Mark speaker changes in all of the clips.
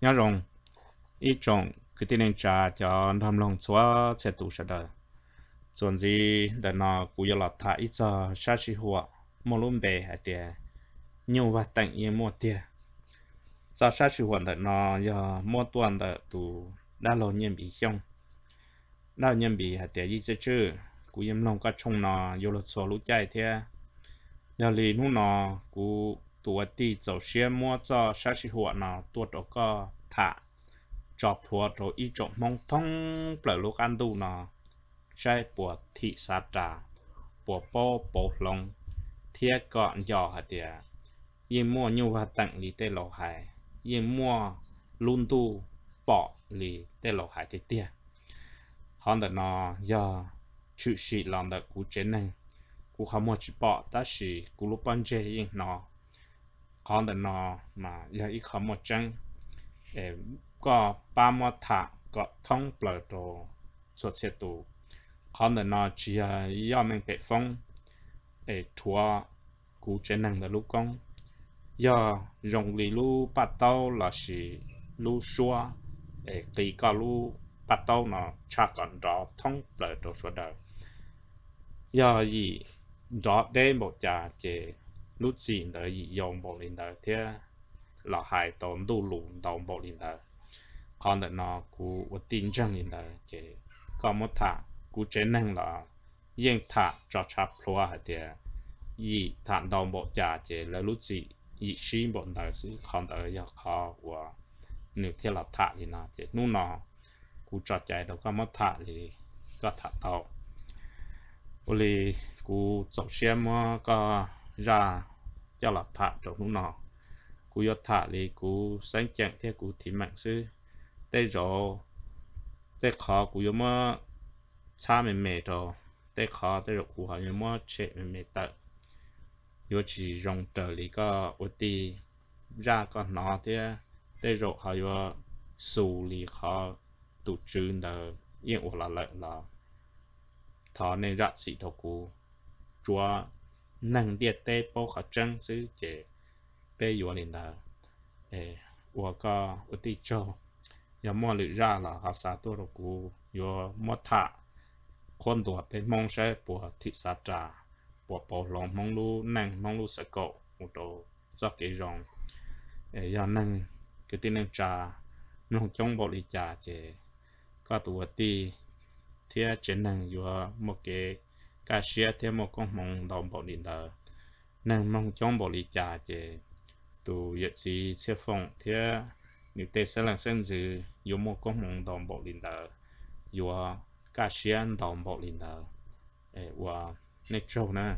Speaker 1: nhớ rồng ít trồng cái tiền nên trả cho làm lòng xóa sẽ tụ sẽ đời. Chuẩn gì để nó cũng yêu là thả ít giờ sát sĩ hoa một lúc bề hay tiền nhiều và tặng yên mua tiền cho sát sĩ hoa để nó giờ mua tuần để tụ đã lâu nhân bị xong đã nhân bị hay tiền gì chứ chứ cũng yên lòng các trong nó yêu là số lũ chạy thế giờ lì nu nó cũng tụ mua cho sát sĩ hoa nó tua đó có thả cho phùa rồi ít chỗ mong thông bờ lúc ăn tu nó sai bùa thị sát trà bùa bó bó lông thiết gọn nhỏ hả tìa yên mua nhu và tặng lý tê lộ hải yên mua luôn tu bỏ lý tê lộ hải tê tìa hắn đã nó do sĩ lòng đã cú chế năng cú không mua chỉ bỏ ta sĩ cú lúc bàn chế yên nó con đã nó mà giờ ít không một chân có ba mươi thả có thông bờ đồ xuất xe tù con nên nó chỉ là do mình bị phong em thua cú chế năng là lúc công do dùng lý lu bắt đầu là chỉ lu xua em kỳ có lu bắt đầu nó chắc còn rõ thông bờ đồ số đời do gì rõ đây một nhà chế lúc gì đời gì dùng bộ lên đời thế là hai tổn đủ lùn đồng bộ lên đời còn là nó cú vật tin chân lên đời chế có một thả cú chế năng là yên thả cho chạp lúa hả địa y thả đầu bộ giả chế là lúc gì y xin bộ đời sự con đợi giờ khó và nếu thế là thả thì nó chế nu nó cú cho chạy đâu có một thả thì có thả tàu vì cú 走 xe mà có ra cho là thả trong nu nọ, cú yo thả thì cú sáng chẳng theo cú thì mạng sư. Tê rồi tê khó cú yo mà cha mẹ mẹ đó tê khó tê được cú họ như mà chế mẹ mẹ tợ. Yo chỉ dùng tờ lý có ưu đi, ra có nó thế. Tê rồi họ yo xử lý khó tụ trừ đờ yên ổn là lợi là thọ nên ra sĩ thọ cú. Chúa nâng địa tế bố khó chân sư chế bê yếu lên đó ê ua có ưu tí châu yếu mô lự ra là hạ xa tố rô cú yếu mô thạ khôn đùa bê mông xe bùa thị xa trà bùa bầu lòng mông lù nâng mông lù sạ cậu một đồ giọt kế rong, ê yếu nâng cái tí nâng trà nông chống bộ lý trà chế có tù tì, thia chế nâng yếu mô kế cả xe thêm một con mong đồng bộ điện tờ nàng mong trong bộ lý trà chế tù yết sĩ xe phong thế nếu tế sẽ là sinh dư dù một con mong đồng bộ điện tờ dù cả xe đồng bộ điện tờ và nét trâu nè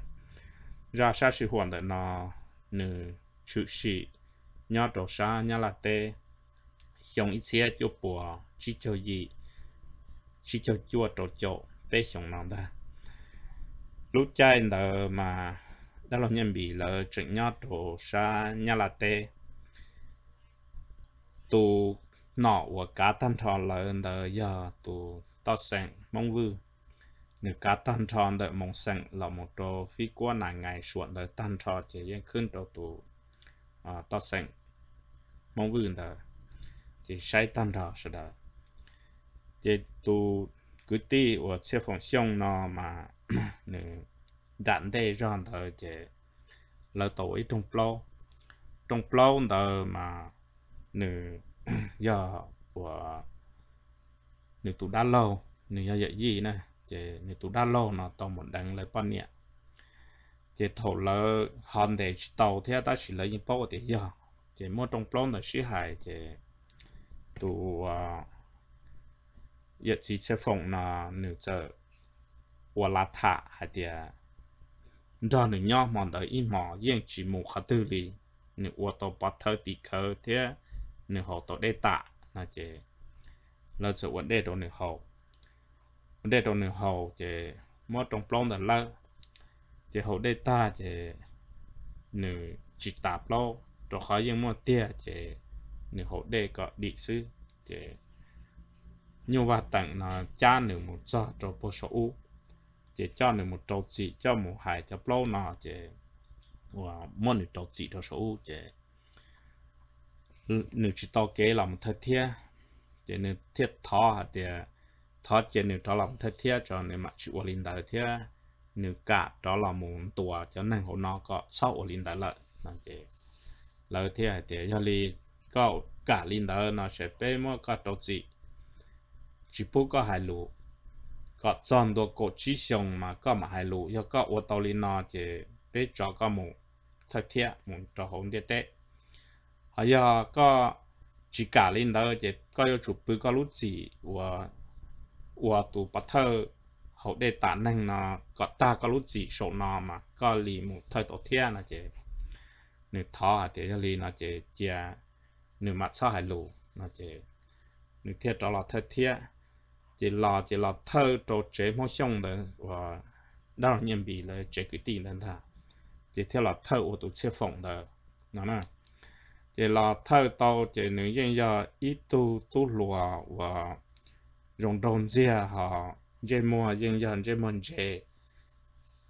Speaker 1: ra xa sư hoàn tận nó nữ sự sĩ nhớ đồ xa nhớ là tê xong ít xe cho bùa chỉ cho gì chỉ cho chua trò chỗ bé xong nào ta lúc chạy là mà đó là nhân bị là chuyện nhớ đồ sa nhà là tê. Tu nọ và cá tan thọ là đó giờ tu tao sang mong vư. Nếu cá tan tròn đợi mong sang là một đồ phi qua nàng ngày suốt đợi tan tròn chỉ yên khuyên đồ tù ờ, à tao sang mong vư đợi chỉ sai tan tròn sẽ đợi. Chỉ tù cứ ti ở xe phòng xong nó mà nếu đạn đây rằng thờ chế là tối trong plo trong plo đợi mà nữ giờ của nữ tụ đa lâu nữ giờ vậy gì nè? Chế nữ tụ đa lâu nó tao một đằng lời bao nhiêu chế thầu lỡ hòn để tàu theo ta chỉ lấy những bao để giờ. Chế mua trong plon là sĩ hải chế tụ giờ à, chỉ chế phòng là nếu giờ và thả hay đó là nhau mà đợi im mỏ yên chỉ một khát tư li nếu ô tô bắt thơ thì khờ thế nếu họ tổ đê tạ là chế là sự vấn đề trong nếu họ vấn đề trong nếu họ chế mỗi trong plong là lơ chế họ đề ta chế nếu chỉ tạp lâu rồi khó yên mỗi tia chế nếu họ đề có địa sư chế như vậy tặng là cha nếu một cho cho bố số u chỉ cho nên một trâu chỉ cho một hai cho lâu nọ chỉ và mỗi nửa trâu chỉ cho số chế chỉ nữ chỉ tao kế làm thật thiệt chế nếu thiết thọ thì thọ chỉ nếu cho làm thật thiệt cho nên mà chịu linh đại thiệt nếu cả đó là một tuổi cho nên họ nó có sau linh đại lợi, là chế lợi thiệt thì cho li có cả linh đại nó sẽ bé mà cả trâu chỉ chỉ bố có hai lũ có chọn đồ cổ chỉ xong mà có mà hai lũ yêu có ô tô linh nó thì bé cho có một thật thiệt một cho hồn địa tệ hay là có chỉ cả lên đó chỉ có yêu chụp bự có lúc gì và và tụ bắt thơ hậu đề tả năng nó có ta có lúc gì số nó mà có lì một thời tổ thiên là chỉ nếu thọ à thì lì nó chỉ chỉ nếu mà sao hai lũ nó chỉ nếu thiết đó là thật thiên chỉ là chỉ là thơ trò chế mô xong đó và đó nhân bị là chế cái tiền nên ta chỉ theo là thơ ô tụ chế phòng đó nó nè chỉ là thơ tao chế nữ nhân giờ ít tu tu lùa và dùng đồng dìa họ chế mua dân dân dê môn chế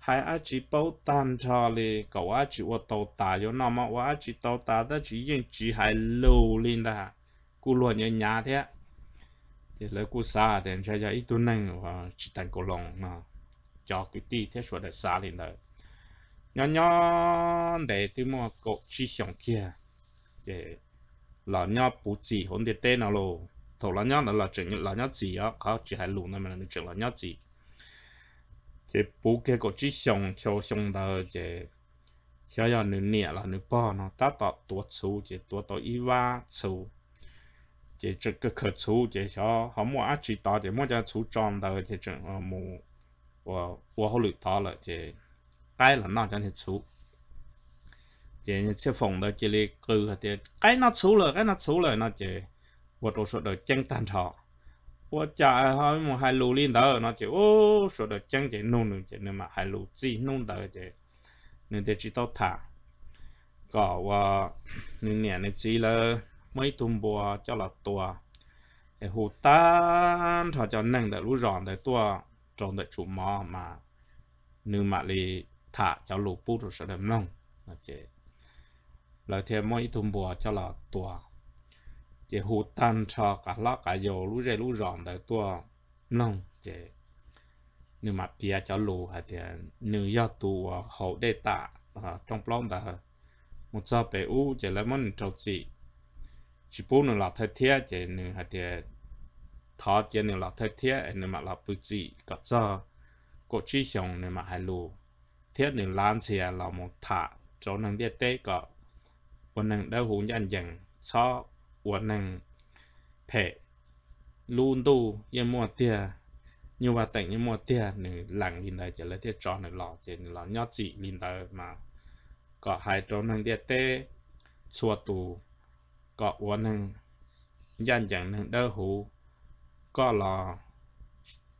Speaker 1: hai á chỉ bảo tan cho lì cậu á chỉ ô tàu tà cho nó mà á chỉ tàu tà đó chỉ dân chỉ hai lâu lên ta cú luôn nhớ nhà thế thì lấy cú xa để cho cho ít tuần này và chỉ thành cổ lồng mà cho cái tí thế số để xa lên đấy nhỏ nhỏ để thì mua cổ chỉ xong kia để là nhỏ bù chỉ hôn để tên nào luôn thầu là nhỏ là chừng là nhỏ gì á khó chỉ hai lùn mà mình chừng là nhỏ chỉ thì bù cái cổ chỉ xong cho xong đó thì cho giờ nửa nè là nửa bao nó ta tạo tuột số thì tuột tuột ít va số chỉ chỉ cái khởi chú chỉ cho họ mua ăn chỉ tao chỉ mua cho chú tròn đầu chỉ chỉ mua và và họ lựa tao là chỉ cái là nó chẳng thể chú chỉ như chiếc phòng đó chỉ lấy cừ hạt tiền cái nó chú rồi cái nó chú rồi nó chỉ và đồ số đồ chân tàn thọ và trả họ mua hai lô lên đó nó chỉ ô số đồ chân chỉ nôn được chỉ nên mà hai lô chỉ nôn đó chỉ nên để chỉ tao thả có và nên nè nên chỉ là mấy tùm bùa cho là tua để hù tan thọ cho nâng để lũ ròn để tua trong để chủ mò mà. Nữ mà li thả cho lũ bút rồi sẽ đâm nông là chế lời thêm mỗi tùm bùa cho là tua chế hù tan cho cả lọ cả dầu lũ rê lũ ròn để tua nông chế nữ mà bia cho lũ hay thì nữ do tu hậu đệ tạ à, trong plong đã một giờ bể u chế lấy món trâu chỉ chỉ bố nó là thay thế chỉ nên hạt thế thọ chỉ nên là thay thế nên mà là bự chỉ cả cho có chỉ xong nên mà hai lù thế nên lan xe là một thả chỗ nên biết tế cả vấn năng đau hùng nhân dân cho vấn năng phe luôn tu yên mua tiền như vậy tính yên mua tiền nên lặng linh đời chỉ là thế cho nên lọ chỉ nên lọ nhót chỉ linh đời mà có hai chỗ nên biết tế chua tu có vô năng dân dân năng đỡ hú có là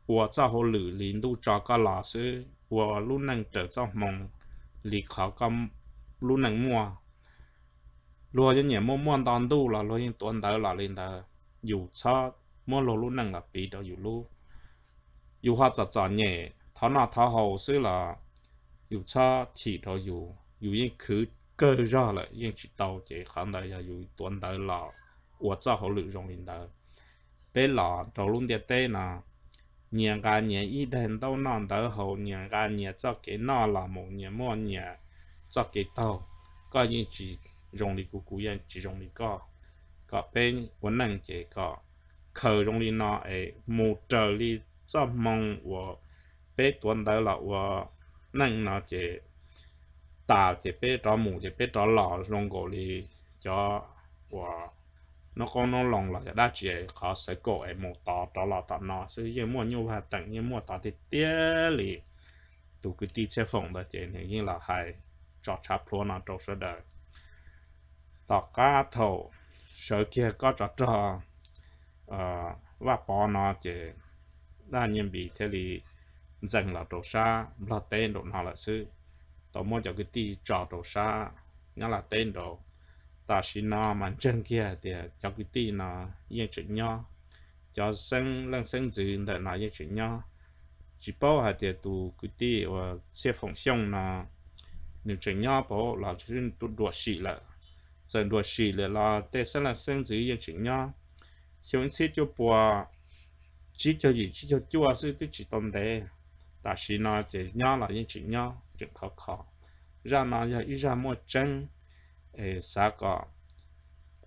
Speaker 1: vô cho hú lử lý đu cho có là sư vô lúc năng trở cho mong lý khó có lúc năng mua lùa cho nhẹ mua mua đòn đu là lùa yên tuần tới là lên tới dù cho mua lô lúc năng là bị đó dù lúc dù hoa cho cho nhẹ thọ nọ thọ hậu sư là dù cho chỉ đó dù dù yên cứ cơ ra là yên chỉ tàu chỉ khán đại là dù tuần đại là của cho họ lựa chọn hiện đại bé là trâu luôn địa tê là nhà cái nhà ít đến đâu non tới hậu nhà cái nhà cho cái nọ là một nhà mua nhà cho cái tàu có yên chỉ dùng đi cú cú yên chỉ dùng đi có có bé vẫn năng chỉ có khờ dùng đi nọ ấy một trở đi cho mong của bé tuần đại là của năng nọ chỉ tạo chỉ biết cho mù chỉ biết cho lò rong cổ li cho và nó có nó lòng là đã chỉ khó sẽ cổ em một tỏ cho lò tỏ nó sẽ như mua nhu hạt tặng như mua tỏ thì tiếc li tụ cái tí chế phòng đó chỉ như là hay cho chắp luôn nó trong sẽ đời tỏ cá thầu sợ kia có cho cho ờ và bỏ nó chỉ đa nhiên bị thế thì dành là đồ xa, là tên đồ nào là sư tao muốn cho cái tí trò đồ xa nhớ là tên đồ ta xin nó mà chân kia thì cho cái tí nó yên chuyện nhau cho sinh lên sinh dữ để nó yên chuyện nhau chỉ bảo là thì tụ cái tí và xếp phong xong nó nếu chuyện nhau bảo là chúng tụ đùa xì là dần đùa xì là là tê sinh là sinh giữ yên chuyện nhau chúng sẽ cho bùa chỉ cho gì chỉ cho chúa sư tức chỉ tâm đề ta xin nó chỉ nhau là yên chuyện nhau chừng khó khó ra nó giờ ít ra mua chân ê xa có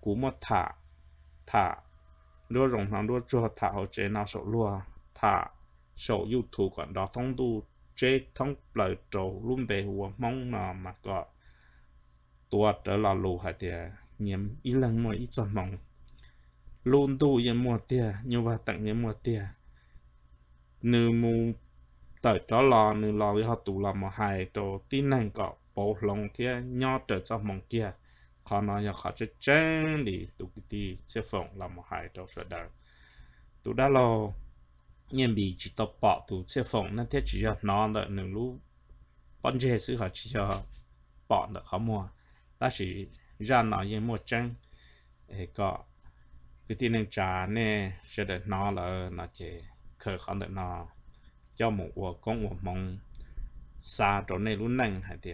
Speaker 1: cú mua thả thả, lúa rồng nó lúa cho thả hồ chế nó sổ lúa, thả, sổ yêu thù còn đó thông tu chế thông lời trầu luôn bề, hùa mong nó mà có tua trở là lù hay thì nhiệm ý lần mua ít chọn mong luôn tu yên mua tiền như vậy tặng yên mua tiền nữ mù tới cho lò nữ lò với họ tụ là một hai đồ tin năng có bộ lòng thế nhỏ trở cho mong kia. Khó nói là khó chết chân đi tụ đi sẽ phòng là một hai đồ sợ đời tụ đã lo nhìn bị chỉ tập bỏ tụ sẽ phòng nên thiết chỉ cho nó là nữ lú bọn chế sự họ chỉ cho bỏ được khó mua. Ta chỉ ra nó yên mua chân có cái tin năng trả nè sẽ được nó là nó chỉ khởi khó được nó cho một cuộc con một mong xa chỗ này luôn năng hay thì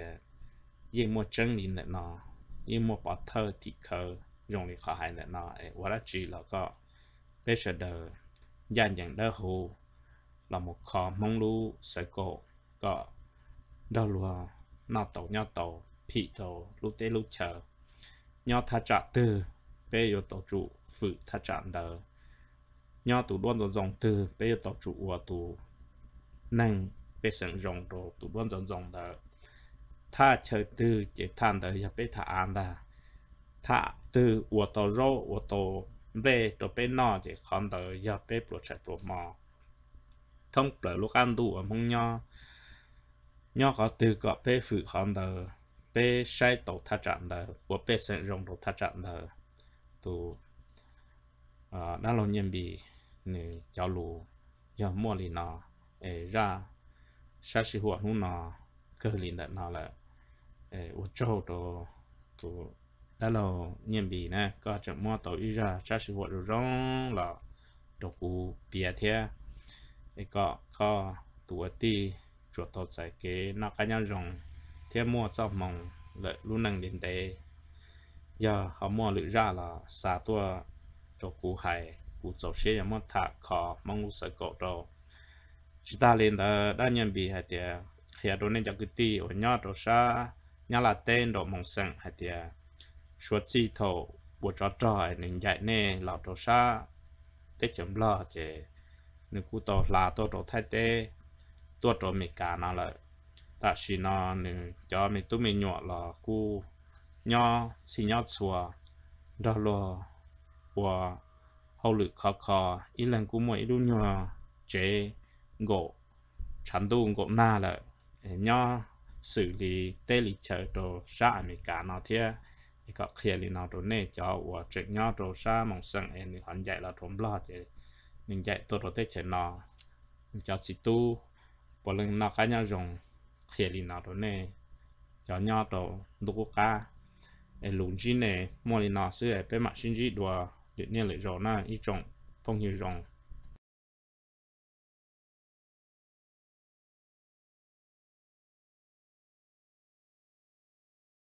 Speaker 1: yên một chân đi nữa nó yên một bỏ thơ thì khờ. Dùng đi khó hay nữa nó ấy và chỉ là có bây giờ đời gian dạng đỡ hồ là một khó mong lưu sẽ cổ có đâu lùa. Nó tổ nhau tổ, phị tổ lúc tế lúc chờ. Nhau thà trả từ bây giờ tổ trụ phụ thà trả đờ. Nhau tụ đoan dòng dòng từ bây giờ tổ trụ của tụ năng bê sẵn rong rộ tụ bốn rộng rộng đó. Tha chờ tư chế than đó là bê thả an đó Tha tư ủa tổ rô ủa tổ về tổ bê nọ chế con đó là bê bộ chạy bộ mò. Thông bởi lúc ăn đủ ở mông nho nho có tư có bê phụ con đó bê sai tổ thả trạng đó ủa bê sẵn rộng rộ thả trạng đó tụ à, nó là nhân bị nữ giáo lù do mua lì nó ra sa sĩ nó cơ liền đặt nó là ô châu đồ tổ đó là nhiệm bị nè có chậm mua tàu ý ra sa sĩ rồi rong là đồ cụ bia thế có có tuổi ti chuột tàu giải kế nó cá nhân rong thế mua cho mong lợi luôn năng đến giờ họ mua lựa ra là xa tua đồ cụ hải cụ tổ xe nhà khó mong sợ cổ đồ chỉ ta lên đó đã nhận bị hạt tiệt khi đồ nên cho cái ti ở nhà đồ sa nhà là tên đồ mong sang hạt tiệt số chi thầu bộ trò trò nên dạy nè lão đồ sa tết chấm lo chứ nếu cú tổ là tổ đồ thay tê tổ đồ mì cả nào là ta chỉ nó nên cho mình tụi mình nhọ là cu nhỏ xí nhỏ xua đó là và hậu lực khó khó ít lần cu mỗi lúc nhỏ chế gỗ chắn tu gỗ na là nhỏ xử lý tê lý chờ đồ sa mình cả nó thế có khi lý nào đồ nè cho và chuyện nhỏ đồ xa mong sân em hoàn dạy là thốn lo chứ. Mình dạy tôi đồ tê chờ nó. Cho chỉ tu, bỏ lưng nó cá nhau dùng khi lý nào đồ nè cho nhau đồ đủ cá em lùng chi nè mua lý nào sẽ bên mặt sinh chi đồ được nên lại rồi na ít trong phong hiệu rong